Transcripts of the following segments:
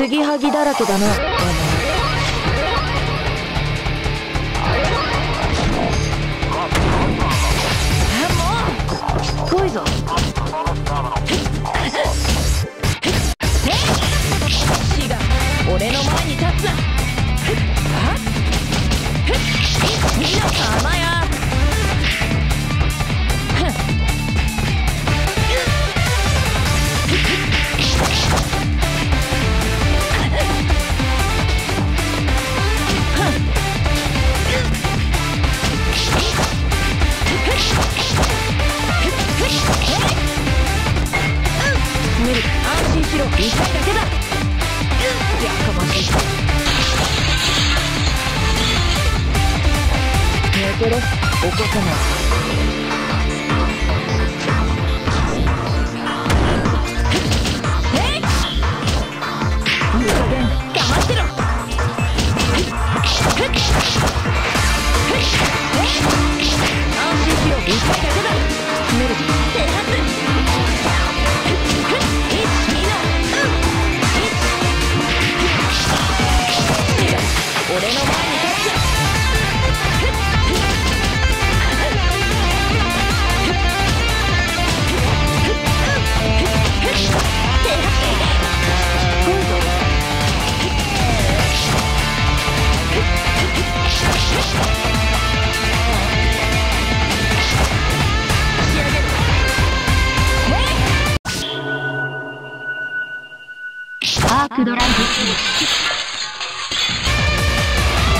継ぎはぎだらけだな。来いぞしろ痛いだけだ。やかまし。い寝てろ起こさないークドライブ。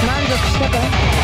満足したか